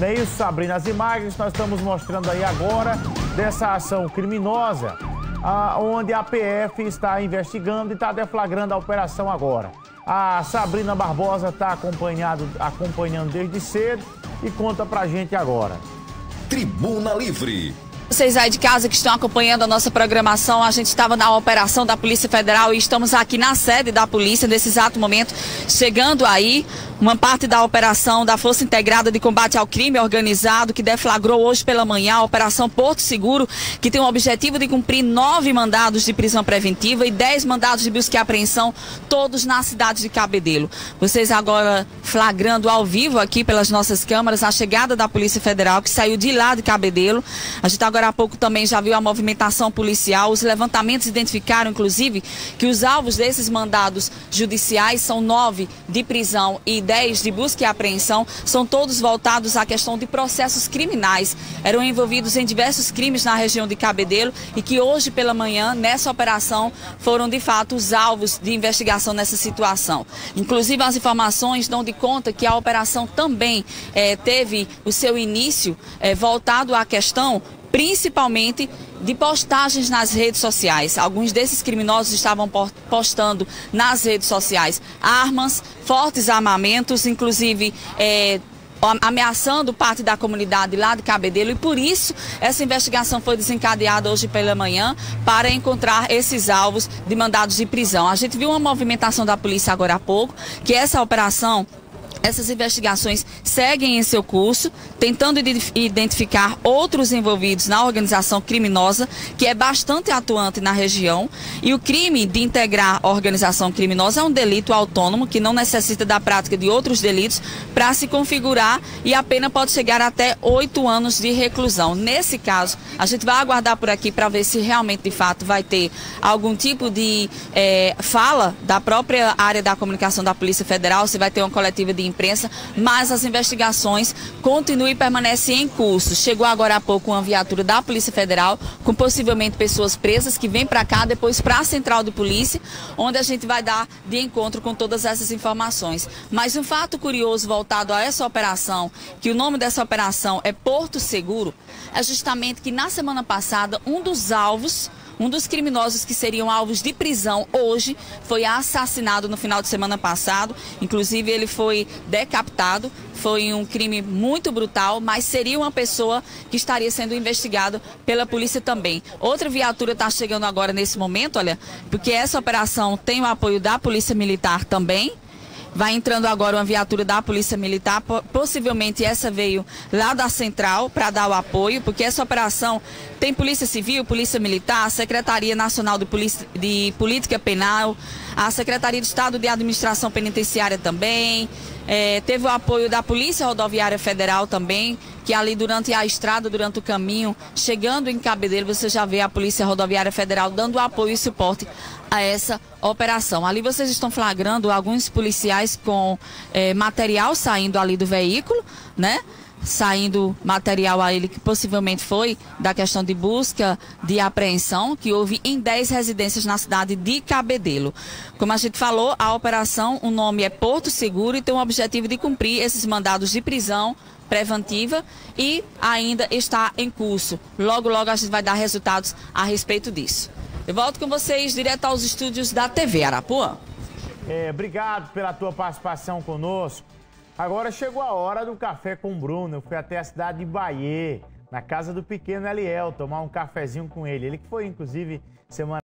Não é isso, Sabrina? As imagens nós estamos mostrando aí agora dessa ação criminosa, onde a PF está investigando e está deflagrando a operação agora. A Sabrina Barbosa está acompanhando desde cedo e conta pra gente agora. Tribuna Livre. Vocês aí de casa que estão acompanhando a nossa programação, a gente estava na operação da Polícia Federal e estamos aqui na sede da polícia nesse exato momento, chegando aí uma parte da operação da Força Integrada de Combate ao Crime Organizado, que deflagrou hoje pela manhã a Operação Porto Seguro, que tem o objetivo de cumprir nove mandados de prisão preventiva e dez mandados de busca e apreensão, todos na cidade de Cabedelo. Vocês agora flagrando ao vivo aqui pelas nossas câmeras a chegada da Polícia Federal, que saiu de lá de Cabedelo. A gente agora há pouco também já viu a movimentação policial. Os levantamentos identificaram, inclusive, que os alvos desses mandados judiciais são nove de prisão e 10 de busca e apreensão são todos voltados à questão de processos criminais. Eram envolvidos em diversos crimes na região de Cabedelo e que hoje pela manhã, nessa operação, foram de fato os alvos de investigação nessa situação. Inclusive, as informações dão de conta que a operação também eh, teve o seu início eh, voltado à questão principalmente de postagens nas redes sociais. Alguns desses criminosos estavam postando nas redes sociais armas, fortes armamentos, inclusive é, ameaçando parte da comunidade lá de Cabedelo e por isso essa investigação foi desencadeada hoje pela manhã para encontrar esses alvos de mandados de prisão. A gente viu uma movimentação da polícia agora há pouco, que essa operação essas investigações seguem em seu curso, tentando identificar outros envolvidos na organização criminosa, que é bastante atuante na região. E o crime de integrar organização criminosa é um delito autônomo que não necessita da prática de outros delitos para se configurar e a pena pode chegar até oito anos de reclusão. Nesse caso, a gente vai aguardar por aqui para ver se realmente, de fato, vai ter algum tipo de é, fala da própria área da comunicação da Polícia Federal, se vai ter uma coletiva de imprensa, mas as investigações continuam e permanecem em curso. Chegou agora há pouco uma viatura da Polícia Federal, com possivelmente pessoas presas que vêm para cá, depois para a central de polícia, onde a gente vai dar de encontro com todas essas informações. Mas um fato curioso voltado a essa operação, que o nome dessa operação é Porto Seguro, é justamente que na semana passada um dos alvos um dos criminosos que seriam alvos de prisão hoje foi assassinado no final de semana passado. Inclusive, ele foi decapitado. Foi um crime muito brutal, mas seria uma pessoa que estaria sendo investigada pela polícia também. Outra viatura está chegando agora nesse momento, olha, porque essa operação tem o apoio da Polícia Militar também. Vai entrando agora uma viatura da Polícia Militar, possivelmente essa veio lá da Central para dar o apoio, porque essa operação tem Polícia Civil, Polícia Militar, Secretaria Nacional de, Polícia, de Política Penal, a Secretaria de Estado de Administração Penitenciária também, é, teve o apoio da Polícia Rodoviária Federal também, que ali durante a estrada, durante o caminho, chegando em Cabedelo, você já vê a Polícia Rodoviária Federal dando apoio e suporte a essa operação. Ali vocês estão flagrando alguns policiais com é, material saindo ali do veículo, né? Saindo material a ele que possivelmente foi da questão de busca de apreensão que houve em 10 residências na cidade de Cabedelo. Como a gente falou, a operação, o nome é Porto Seguro e tem o objetivo de cumprir esses mandados de prisão preventiva e ainda está em curso. Logo, logo a gente vai dar resultados a respeito disso. Eu volto com vocês direto aos estúdios da TV Arapuã. É, obrigado pela tua participação conosco. Agora chegou a hora do café com o Bruno. Eu fui até a cidade de Bahia, na casa do pequeno Eliel, tomar um cafezinho com ele. Ele que foi, inclusive, semana